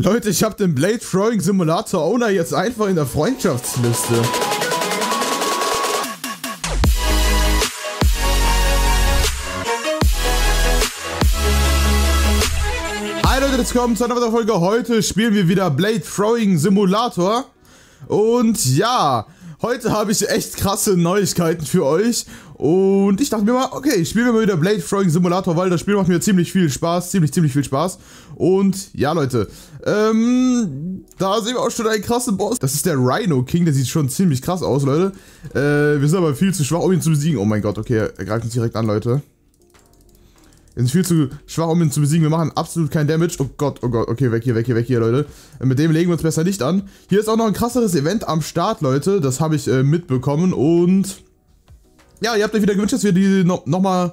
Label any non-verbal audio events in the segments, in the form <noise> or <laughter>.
Leute, ich habe den Blade Throwing Simulator Owner jetzt einfach in der Freundschaftsliste. Hi Leute, willkommen zu einer weiteren Folge. Heute spielen wir wieder Blade Throwing Simulator. Und ja, heute habe ich echt krasse Neuigkeiten für euch. Und ich dachte mir mal, okay, spielen wir mal wieder Blade Throwing Simulator, weil das Spiel macht mir ziemlich viel Spaß, ziemlich, ziemlich viel Spaß. Und ja, Leute, ähm, da sehen wir auch schon einen krassen Boss. Das ist der Rhino King, der sieht schon ziemlich krass aus, Leute. Äh, wir sind aber viel zu schwach, um ihn zu besiegen. Oh mein Gott, okay, er greift uns direkt an, Leute. Wir sind viel zu schwach, um ihn zu besiegen. Wir machen absolut keinen Damage. Oh Gott, oh Gott. Okay, weg hier, weg hier, weg hier, Leute. Mit dem legen wir uns besser nicht an. Hier ist auch noch ein krasseres Event am Start, Leute. Das habe ich äh, mitbekommen. Und ja, ihr habt euch wieder gewünscht, dass wir die no nochmal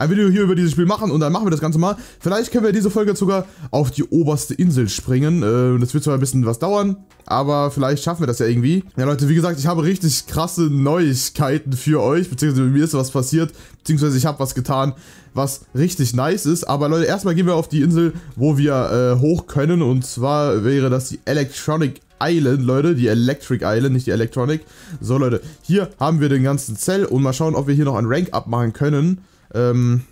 ein Video hier über dieses Spiel machen und dann machen wir das Ganze mal. Vielleicht können wir diese Folge sogar auf die oberste Insel springen. Äh, das wird zwar ein bisschen was dauern, aber vielleicht schaffen wir das ja irgendwie. Ja Leute, wie gesagt, ich habe richtig krasse Neuigkeiten für euch, beziehungsweise mir ist was passiert, beziehungsweise ich habe was getan, was richtig nice ist. Aber Leute, erstmal gehen wir auf die Insel, wo wir äh, hoch können und zwar wäre das die Electronic Island, Leute, die Electric Island, nicht die Electronic. So, Leute, hier haben wir den ganzen Zell und mal schauen, ob wir hier noch ein Rank abmachen können. Ähm,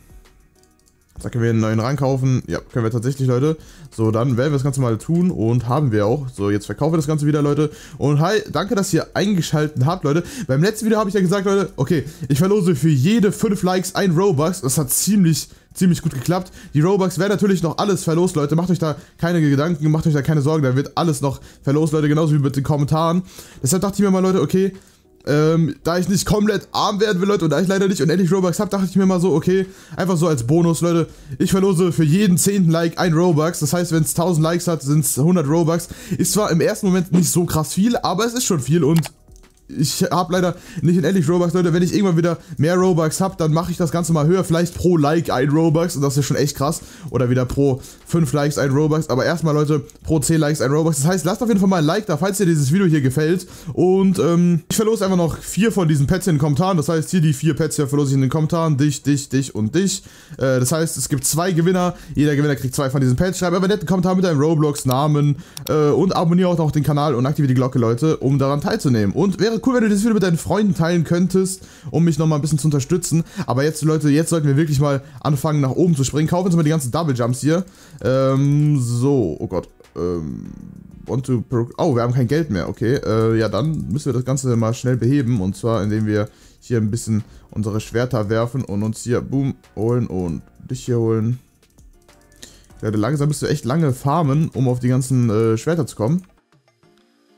da können wir einen neuen Rang kaufen. Ja, können wir tatsächlich, Leute. So, dann werden wir das Ganze mal tun und haben wir auch. So, jetzt verkaufen wir das Ganze wieder, Leute. Und hi, danke, dass ihr eingeschaltet habt, Leute. Beim letzten Video habe ich ja gesagt, Leute, okay, ich verlose für jede 5 Likes ein Robux. Das hat ziemlich, ziemlich gut geklappt. Die Robux werden natürlich noch alles verlost, Leute. Macht euch da keine Gedanken, macht euch da keine Sorgen. Da wird alles noch verlost, Leute, genauso wie mit den Kommentaren. Deshalb dachte ich mir mal, Leute, okay, ähm, da ich nicht komplett arm werden will, Leute, und da ich leider nicht unendlich Robux habe, dachte ich mir mal so, okay, einfach so als Bonus, Leute, ich verlose für jeden 10. Like ein Robux. Das heißt, wenn es 1000 Likes hat, sind es 100 Robux. Ist zwar im ersten Moment nicht so krass viel, aber es ist schon viel und ich habe leider nicht unendlich Robux, Leute. Wenn ich irgendwann wieder mehr Robux habe, dann mache ich das Ganze mal höher. Vielleicht pro Like ein Robux und das ist schon echt krass. Oder wieder pro 5 Likes ein Robux. Aber erstmal, Leute, pro 10 Likes ein Robux. Das heißt, lasst auf jeden Fall mal ein Like da, falls dir dieses Video hier gefällt. Und ähm, ich verlose einfach noch vier von diesen Pets in den Kommentaren. Das heißt, hier die vier Pets hier verlose ich in den Kommentaren. Dich, dich, dich und dich. Äh, das heißt, es gibt zwei Gewinner. Jeder Gewinner kriegt zwei von diesen Pets. Schreib einen netten Kommentar mit deinem Roblox-Namen äh, und abonniere auch noch den Kanal und aktiviere die Glocke, Leute, um daran teilzunehmen. Und cool, wenn du dieses Video mit deinen Freunden teilen könntest, um mich nochmal ein bisschen zu unterstützen. Aber jetzt, Leute, jetzt sollten wir wirklich mal anfangen, nach oben zu springen. Kaufen uns mal die ganzen Double Jumps hier. Ähm, so, oh Gott. Ähm, want to oh, wir haben kein Geld mehr, okay. Äh, ja, dann müssen wir das Ganze mal schnell beheben. Und zwar, indem wir hier ein bisschen unsere Schwerter werfen und uns hier, boom, holen und dich hier holen. Ja, langsam bist du echt lange farmen, um auf die ganzen äh, Schwerter zu kommen.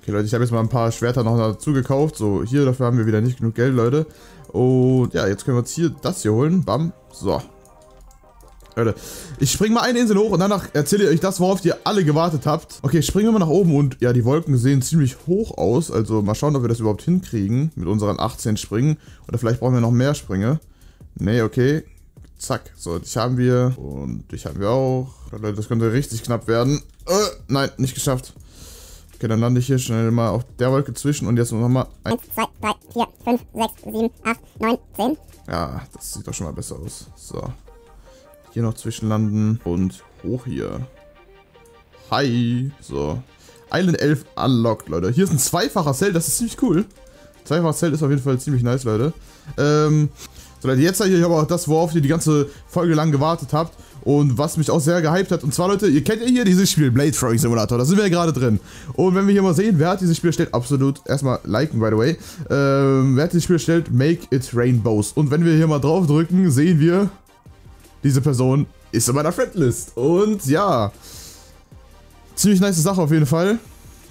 Okay, Leute, ich habe jetzt mal ein paar Schwerter noch dazu gekauft. So, hier, dafür haben wir wieder nicht genug Geld, Leute. Und ja, jetzt können wir uns hier das hier holen. Bam. So. Leute, ich springe mal eine Insel hoch und danach erzähle ich euch das, worauf ihr alle gewartet habt. Okay, springen wir mal nach oben und ja, die Wolken sehen ziemlich hoch aus. Also mal schauen, ob wir das überhaupt hinkriegen mit unseren 18 Springen. Oder vielleicht brauchen wir noch mehr Sprünge. Nee, okay. Zack. So, dich haben wir und dich haben wir auch. Leute, das könnte richtig knapp werden. Äh, nein, nicht geschafft. Okay, dann lande ich hier schnell mal auf der Wolke zwischen und jetzt nochmal. 1, 2, 3, 4, 5, 6, 7, 8, 9, 10. Ja, das sieht doch schon mal besser aus. So. Hier noch zwischenlanden und hoch hier. Hi. So. Island 11 unlocked, Leute. Hier ist ein zweifacher Cell, das ist ziemlich cool. Zweifacher Cell ist auf jeden Fall ziemlich nice, Leute. Ähm, so Leute, jetzt zeige ich euch aber auch das, worauf ihr die ganze Folge lang gewartet habt. Und was mich auch sehr gehypt hat. Und zwar, Leute, ihr kennt ja hier dieses Spiel, Blade Throwing Simulator. Da sind wir ja gerade drin. Und wenn wir hier mal sehen, wer hat dieses Spiel erstellt, absolut, erstmal liken, by the way. Ähm, wer hat dieses Spiel erstellt? Make it Rainbows. Und wenn wir hier mal drauf drücken, sehen wir, diese Person ist in meiner Friendlist. Und ja, ziemlich nice Sache auf jeden Fall.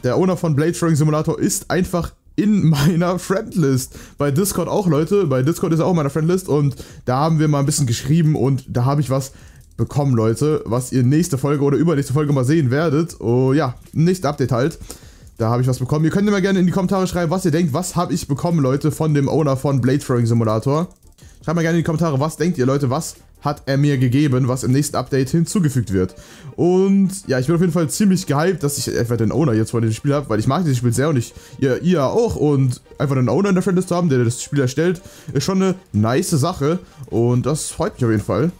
Der Owner von Blade Throwing Simulator ist einfach in <laughs> meiner Friendlist. Bei Discord auch, Leute. Bei Discord ist er auch in meiner Friendlist und da haben wir mal ein bisschen geschrieben und da habe ich was bekommen, Leute, was ihr nächste Folge oder übernächste Folge mal sehen werdet. Oh ja, nicht Update halt. Da habe ich was bekommen. Ihr könnt immer gerne in die Kommentare schreiben, was ihr denkt. Was habe ich bekommen, Leute, von dem Owner von Blade Throwing Simulator. Schreibt mal gerne in die Kommentare, was denkt ihr, Leute, was hat er mir gegeben, was im nächsten Update hinzugefügt wird. Und ja, ich bin auf jeden Fall ziemlich gehypt, dass ich einfach den Owner jetzt von diesem Spiel habe, weil ich mag dieses Spiel sehr und ich, ihr, ihr auch. Und einfach einen Owner in der Friendlist zu haben, der das Spiel erstellt, ist schon eine nice Sache. Und das freut mich auf jeden Fall.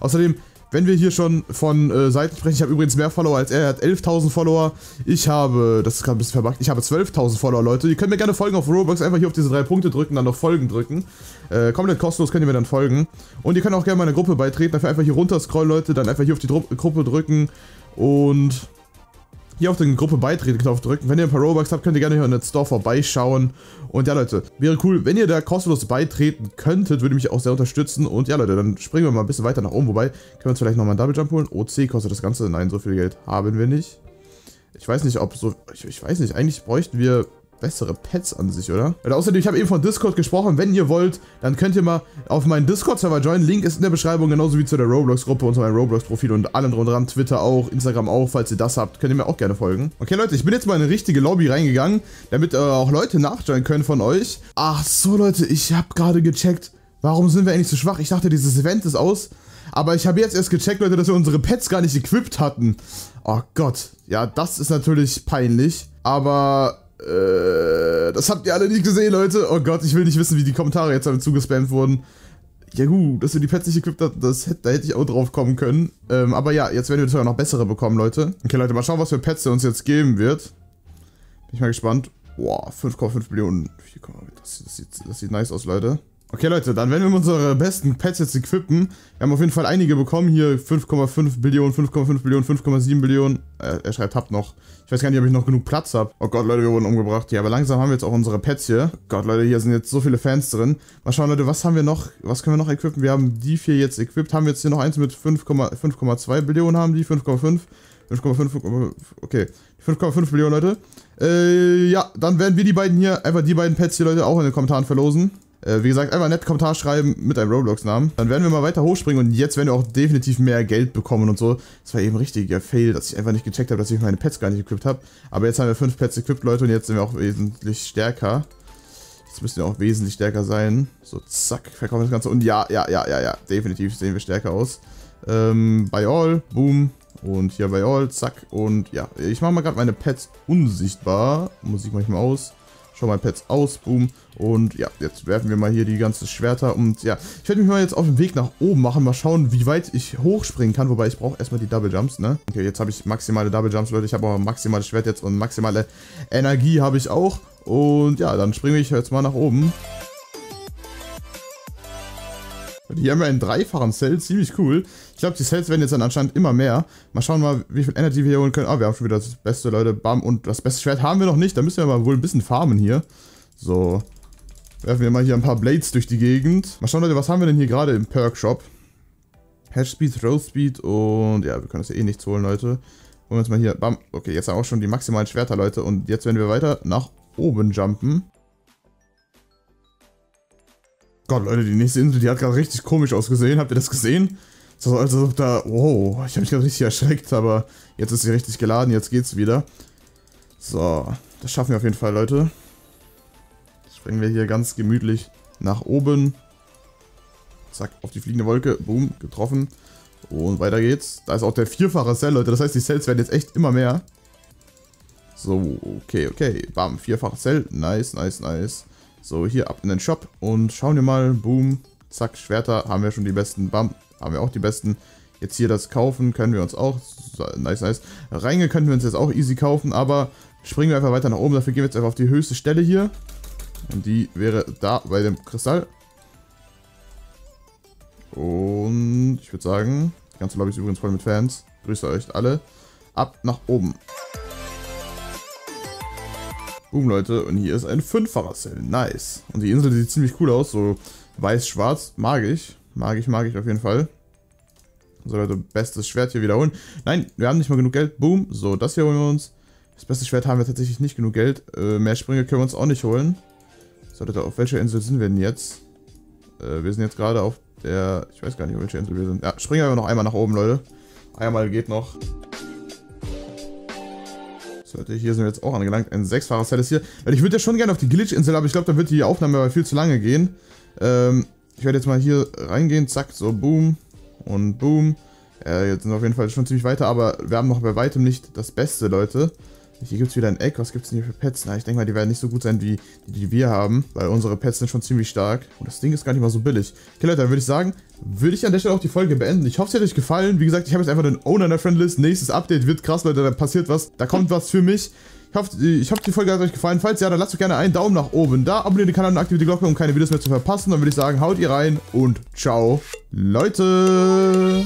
Außerdem wenn wir hier schon von äh, Seiten sprechen, ich habe übrigens mehr Follower als er, er hat 11.000 Follower. Ich habe, das ist gerade ein bisschen verbuggt, ich habe 12.000 Follower, Leute. Ihr könnt mir gerne folgen auf Roblox, einfach hier auf diese drei Punkte drücken, dann auf Folgen drücken. Äh, komplett kostenlos könnt ihr mir dann folgen. Und ihr könnt auch gerne meiner Gruppe beitreten, dafür einfach hier runter scrollen, Leute, dann einfach hier auf die Dru Gruppe drücken und hier auf die Gruppe beitreten Knopf drücken. Wenn ihr ein paar Robux habt, könnt ihr gerne hier in den Store vorbeischauen. Und ja, Leute, wäre cool, wenn ihr da kostenlos beitreten könntet, würde mich auch sehr unterstützen. Und ja, Leute, dann springen wir mal ein bisschen weiter nach oben. Wobei, können wir uns vielleicht nochmal einen Double Jump holen? OC kostet das Ganze. Nein, so viel Geld haben wir nicht. Ich weiß nicht, ob so... Ich, ich weiß nicht, eigentlich bräuchten wir bessere Pets an sich, oder? Und außerdem, ich habe eben von Discord gesprochen. Wenn ihr wollt, dann könnt ihr mal auf meinen Discord-Server joinen. Link ist in der Beschreibung, genauso wie zu der Roblox-Gruppe und zu meinem Roblox-Profil und allen drum dran. Twitter auch, Instagram auch, falls ihr das habt. Könnt ihr mir auch gerne folgen. Okay, Leute, ich bin jetzt mal in eine richtige Lobby reingegangen, damit äh, auch Leute nachjoinen können von euch. Ach so, Leute, ich habe gerade gecheckt, warum sind wir eigentlich so schwach? Ich dachte, dieses Event ist aus. Aber ich habe jetzt erst gecheckt, Leute, dass wir unsere Pets gar nicht equipped hatten. Oh Gott. Ja, das ist natürlich peinlich. Aber äh, das habt ihr alle nicht gesehen, Leute. Oh Gott, ich will nicht wissen, wie die Kommentare jetzt damit zugespammt wurden. Ja gut, dass wir die Pets nicht equipped hat, das da hätte ich auch drauf kommen können. Ähm, aber ja, jetzt werden wir sogar noch bessere bekommen, Leute. Okay, Leute, mal schauen, was für Pets er uns jetzt geben wird. Bin ich mal gespannt. Boah, 5,5 Millionen. Das, das, sieht, das sieht nice aus, Leute. Okay, Leute, dann werden wir unsere besten Pets jetzt equippen. Wir haben auf jeden Fall einige bekommen. Hier 5,5 Billionen, 5,5 Billionen, 5,7 Billionen. Äh, er schreibt, habt noch. Ich weiß gar nicht, ob ich noch genug Platz habe. Oh Gott, Leute, wir wurden umgebracht. Ja, aber langsam haben wir jetzt auch unsere Pets hier. Oh Gott, Leute, hier sind jetzt so viele Fans drin. Mal schauen, Leute, was haben wir noch? Was können wir noch equippen? Wir haben die vier jetzt equipped. Haben wir jetzt hier noch eins mit 5,2 Billionen haben die? 5,5? 5,5, okay. 5,5 Billionen, Leute. Äh, ja, dann werden wir die beiden hier, einfach die beiden Pets hier, Leute, auch in den Kommentaren verlosen. Äh, wie gesagt, einfach nett Kommentar schreiben mit einem Roblox-Namen. Dann werden wir mal weiter hochspringen und jetzt werden wir auch definitiv mehr Geld bekommen und so. Das war eben ein richtiger Fail, dass ich einfach nicht gecheckt habe, dass ich meine Pets gar nicht equipped habe. Aber jetzt haben wir fünf Pets equipped, Leute, und jetzt sind wir auch wesentlich stärker. Jetzt müssen wir auch wesentlich stärker sein. So, zack, verkaufen das Ganze. Und ja, ja, ja, ja, ja, definitiv sehen wir stärker aus. Ähm, bei All, boom. Und hier bei All, zack. Und ja, ich mache mal gerade meine Pets unsichtbar. Musik manchmal aus. Schau mal Pets aus, boom. Und ja, jetzt werfen wir mal hier die ganzen Schwerter. Und ja, ich werde mich mal jetzt auf den Weg nach oben machen. Mal schauen, wie weit ich hochspringen kann. Wobei ich brauche erstmal die Double Jumps, ne? Okay, jetzt habe ich maximale Double Jumps, Leute. Ich habe auch maximales Schwert jetzt und maximale Energie habe ich auch. Und ja, dann springe ich jetzt mal nach oben. Hier haben wir einen dreifachen Cell, ziemlich cool. Ich glaube, die Cells werden jetzt dann anscheinend immer mehr. Mal schauen mal, wie viel Energy wir hier holen können. Ah, wir haben schon wieder das beste, Leute. Bam. Und das beste Schwert haben wir noch nicht. Da müssen wir mal wohl ein bisschen farmen hier. So. Werfen wir mal hier ein paar Blades durch die Gegend. Mal schauen, Leute, was haben wir denn hier gerade im Perk-Shop? Hedge Speed, Throw Speed und ja, wir können uns ja eh nichts holen, Leute. Holen wir uns mal hier, bam. Okay, jetzt haben wir auch schon die maximalen Schwerter, Leute. Und jetzt werden wir weiter nach oben jumpen. Gott, Leute, die nächste Insel, die hat gerade richtig komisch ausgesehen. Habt ihr das gesehen? So, als ob da... Wow, ich habe mich gerade richtig erschreckt, aber jetzt ist sie richtig geladen, jetzt geht's wieder. So, das schaffen wir auf jeden Fall, Leute. Springen wir hier ganz gemütlich nach oben. Zack, auf die fliegende Wolke. Boom, getroffen. Und weiter geht's. Da ist auch der vierfache Cell, Leute. Das heißt, die Cells werden jetzt echt immer mehr. So, okay, okay. Bam, vierfache Cell. Nice, nice, nice. So, hier ab in den Shop und schauen wir mal. Boom, zack, Schwerter haben wir schon die besten. Bam, haben wir auch die besten. Jetzt hier das kaufen können wir uns auch. Nice, nice. Reinge können wir uns jetzt auch easy kaufen, aber springen wir einfach weiter nach oben. Dafür gehen wir jetzt einfach auf die höchste Stelle hier. Und die wäre da bei dem Kristall. Und ich würde sagen, die ganze Lobby ist übrigens voll mit Fans. Grüße euch alle. Ab nach oben. Boom, Leute. Und hier ist ein fünffacher Cell. Nice. Und die Insel sieht ziemlich cool aus. So weiß-schwarz. Mag ich. Mag ich, mag ich auf jeden Fall. So, Leute, bestes Schwert hier wiederholen. Nein, wir haben nicht mal genug Geld. Boom. So, das hier holen wir uns. Das beste Schwert haben wir tatsächlich nicht genug Geld. Äh, mehr Sprünge können wir uns auch nicht holen. So, Leute, auf welcher Insel sind wir denn jetzt? Äh, wir sind jetzt gerade auf der... Ich weiß gar nicht, auf welcher Insel wir sind. Ja, springen wir noch einmal nach oben, Leute. Einmal geht noch. Leute, hier sind wir jetzt auch angelangt. Ein sechsfacher Set ist hier. Ich würde ja schon gerne auf die Glitch-Insel, aber ich glaube, da wird die Aufnahme aber viel zu lange gehen. Ähm, ich werde jetzt mal hier reingehen. Zack, so, boom. Und boom. Äh, jetzt sind wir auf jeden Fall schon ziemlich weiter, aber wir haben noch bei weitem nicht das Beste, Leute. Hier gibt es wieder ein Eck. Was gibt es denn hier für Pets? Na, ich denke mal, die werden nicht so gut sein, wie die, die wir haben. Weil unsere Pets sind schon ziemlich stark. Und das Ding ist gar nicht mal so billig. Okay, Leute, dann würde ich sagen, würde ich an der Stelle auch die Folge beenden. Ich hoffe, es hat euch gefallen. Wie gesagt, ich habe jetzt einfach den Owner in der Friendlist. Nächstes Update wird krass, Leute. Da passiert was. Da kommt was für mich. Ich hoffe, ich hoffe, die Folge hat euch gefallen. Falls ja, dann lasst doch gerne einen Daumen nach oben da. Abonniert den Kanal und aktiviert die Glocke, um keine Videos mehr zu verpassen. Dann würde ich sagen, haut ihr rein und ciao, Leute.